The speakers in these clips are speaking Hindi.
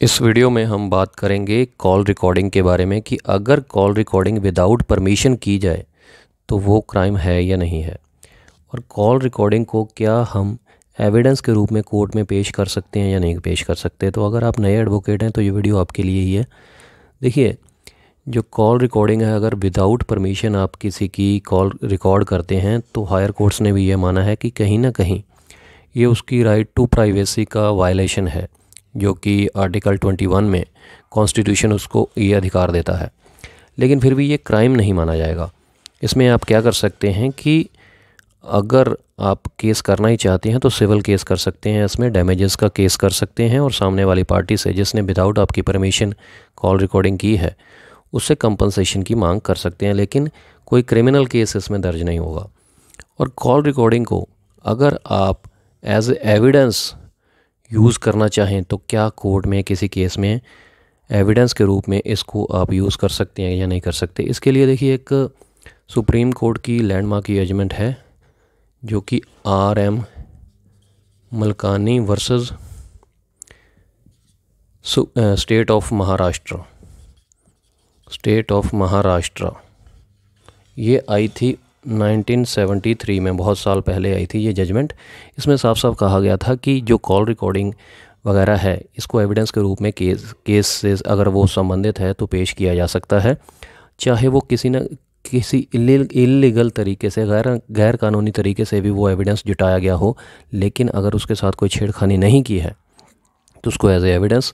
इस वीडियो में हम बात करेंगे कॉल रिकॉर्डिंग के बारे में कि अगर कॉल रिकॉर्डिंग विदाउट परमिशन की जाए तो वो क्राइम है या नहीं है? और कॉल रिकॉर्डिंग को क्या हम एविडेंस के रूप में कोर्ट में पेश कर सकते हैं या नहीं पेश कर सकते? तो अगर आप नए एडवोकेट हैं तो ये वीडियो आपके लिए ही है। देखिए, जो कॉल रिकॉर्डिंग है, अगर विदाउट परमिशन आप किसी की कॉल रिकॉर्ड करते हैं तो हायर कोर्ट्स ने भी ये माना है कि कहीं ना कहीं ये उसकी राइट टू प्राइवेसी का वायलेशन है। जो कि आर्टिकल 21 में कॉन्स्टिट्यूशन उसको ये अधिकार देता है। लेकिन फिर भी ये क्राइम नहीं माना जाएगा। इसमें आप क्या कर सकते हैं कि अगर आप केस करना ही चाहते हैं तो सिविल केस कर सकते हैं, इसमें डैमेजेस का केस कर सकते हैं और सामने वाली पार्टी से जिसने विदाउट आपकी परमिशन कॉल रिकॉर्डिंग की है, उससे कंपनसेशन की मांग कर सकते हैं, लेकिन कोई क्रिमिनल केस इसमें दर्ज नहीं होगा। और कॉल रिकॉर्डिंग को अगर आप एज एविडेंस यूज़ करना चाहें तो क्या कोर्ट में, किसी केस में एविडेंस के रूप में इसको आप यूज़ कर सकते हैं या नहीं कर सकते? इसके लिए देखिए, एक सुप्रीम कोर्ट की लैंडमार्क जजमेंट है, जो कि R M Malkani versus state of Maharashtra. State of Maharashtra. ये आई थी 1973 में, बहुत साल पहले आई थी ये जजमेंट इसमें साफ़ साफ़ कहा गया था कि जो कॉल रिकॉर्डिंग वगैरह है, इसको एविडेंस के रूप में केस केस से अगर वो संबंधित है तो पेश किया जा सकता है। चाहे वो किसी न, किसी इलीगल तरीके से, गैर गैर कानूनी तरीके से भी वो एविडेंस जुटाया गया हो, लेकिन अगर उसके साथ कोई छेड़खानी नहीं की है तो उसको एज ए एविडेंस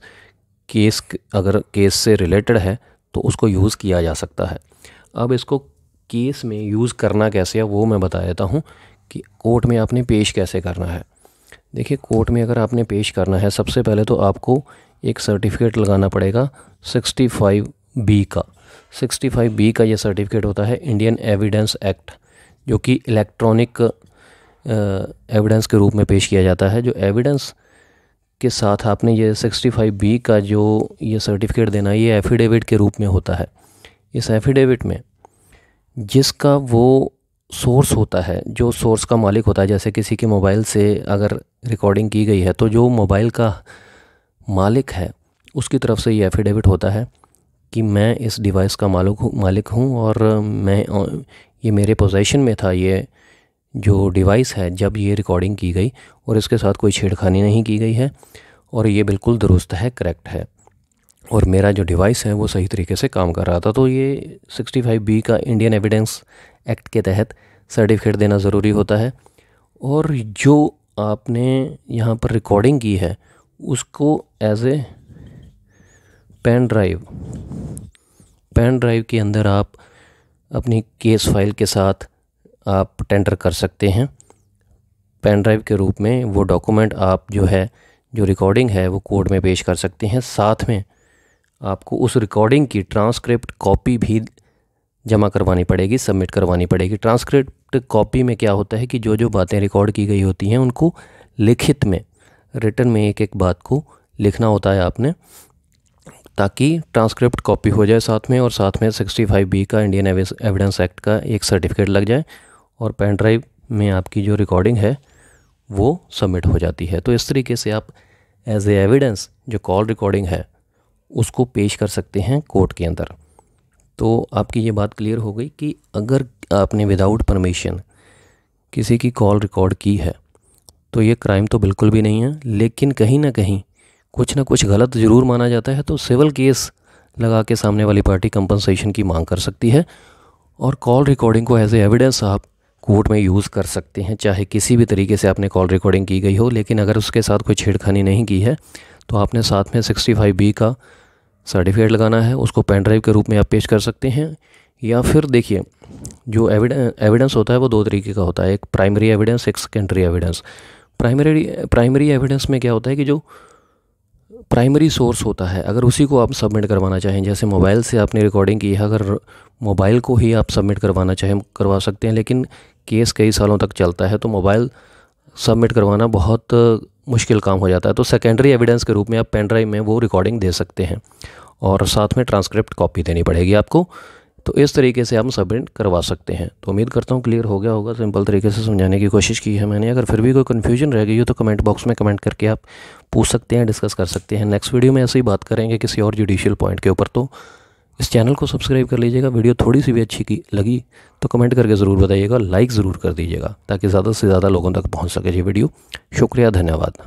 केस अगर केस से रिलेटेड है तो उसको यूज़ किया जा सकता है। अब इसको केस में यूज़ करना कैसे है, वो मैं बता देता हूँ कि कोर्ट में आपने पेश कैसे करना है। देखिए, कोर्ट में अगर आपने पेश करना है, सबसे पहले तो आपको एक सर्टिफिकेट लगाना पड़ेगा 65 बी का। 65 बी का ये सर्टिफिकेट होता है इंडियन एविडेंस एक्ट, जो कि इलेक्ट्रॉनिक एविडेंस के रूप में पेश किया जाता है। जो एविडेंस के साथ आपने ये 65 बी का जो ये सर्टिफिकेट देना है, ये एफिडेविट के रूप में होता है। इस एफिडेविट में जिसका वो सोर्स होता है, जो सोर्स का मालिक होता है, जैसे किसी के मोबाइल से अगर रिकॉर्डिंग की गई है तो जो मोबाइल का मालिक है, उसकी तरफ़ से ये एफिडेविट होता है कि मैं इस डिवाइस का मालिक हूँ मालिक हूँ और मैं, ये मेरे पोजेशन में था, ये जो डिवाइस है, जब ये रिकॉर्डिंग की गई और इसके साथ कोई छेड़खानी नहीं की गई है और ये बिल्कुल दुरुस्त है करेक्ट है। और मेरा जो डिवाइस है वो सही तरीके से काम कर रहा था। तो ये 65 बी का इंडियन एविडेंस एक्ट के तहत सर्टिफिकेट देना ज़रूरी होता है। और जो आपने यहाँ पर रिकॉर्डिंग की है, उसको as a pen drive pen drive के अंदर आप अपनी केस फ़ाइल के साथ आप टेंडर कर सकते हैं। पेन ड्राइव के रूप में वो डॉक्यूमेंट आप जो है, जो रिकॉर्डिंग है वो कोर्ट में पेश कर सकते हैं। साथ में आपको उस रिकॉर्डिंग की ट्रांसक्रिप्ट कॉपी भी जमा करवानी पड़ेगी सबमिट करवानी पड़ेगी। ट्रांसक्रिप्ट कॉपी में क्या होता है कि जो जो बातें रिकॉर्ड की गई होती हैं, उनको लिखित में रिटर्न में एक एक बात को लिखना होता है आपने, ताकि ट्रांसक्रिप्ट कॉपी हो जाए साथ में और साथ में 65 बी का इंडियन एविडेंस एक्ट का एक सर्टिफिकेट लग जाए और पेन ड्राइव में आपकी जो रिकॉर्डिंग है, वो सबमिट हो जाती है। तो इस तरीके से आप एज ए एविडेंस जो कॉल रिकॉर्डिंग है उसको पेश कर सकते हैं कोर्ट के अंदर। तो आपकी ये बात क्लियर हो गई कि अगर आपने विदाउट परमिशन किसी की कॉल रिकॉर्ड की है तो ये क्राइम तो बिल्कुल भी नहीं है, लेकिन कहीं ना कहीं कुछ ना कुछ गलत ज़रूर माना जाता है तो सिविल केस लगा के सामने वाली पार्टी कंपनसेशन की मांग कर सकती है। और कॉल रिकॉर्डिंग को एज ए एविडेंस आप कोर्ट में यूज़ कर सकते हैं, चाहे किसी भी तरीके से आपने कॉल रिकॉर्डिंग की गई हो, लेकिन अगर उसके साथ कोई छेड़खानी नहीं की है तो आपने साथ में 65 बी का सर्टिफिकेट लगाना है, उसको पेन ड्राइव के रूप में आप पेश कर सकते हैं। या फिर देखिए, जो एविडेंस होता है वो दो तरीके का होता है। एक प्राइमरी एविडेंस, एक secondary evidence. Primary primary evidence में क्या होता है कि जो प्राइमरी सोर्स होता है, अगर उसी को आप सबमिट करवाना चाहें, जैसे मोबाइल से आपने रिकॉर्डिंग की है, अगर मोबाइल को ही आप सबमिट करवाना चाहें, करवा सकते हैं, लेकिन केस कई सालों तक चलता है तो मोबाइल सबमिट करवाना बहुत मुश्किल काम हो जाता है। तो सेकेंडरी एविडेंस के रूप में आप पेन ड्राइव में वो रिकॉर्डिंग दे सकते हैं और साथ में ट्रांसक्रिप्ट कॉपी देनी पड़ेगी आपको। तो इस तरीके से हम सबमिट करवा सकते हैं। तो उम्मीद करता हूँ क्लियर हो गया होगा। सिंपल तरीके से समझाने की कोशिश की है मैंने। अगर फिर भी कोई कन्फ्यूज़न रह गई हो तो कमेंट बॉक्स में कमेंट करके आप पूछ सकते हैं डिस्कस कर सकते हैं। नेक्स्ट वीडियो में ऐसे ही बात करेंगे किसी और जुडिशियल पॉइंट के ऊपर। तो इस चैनल को सब्सक्राइब कर लीजिएगा। वीडियो थोड़ी सी भी अच्छी की लगी तो कमेंट करके ज़रूर बताइएगा, लाइक ज़रूर कर दीजिएगा, ताकि ज़्यादा से ज़्यादा लोगों तक पहुँच सके ये वीडियो। शुक्रिया, धन्यवाद।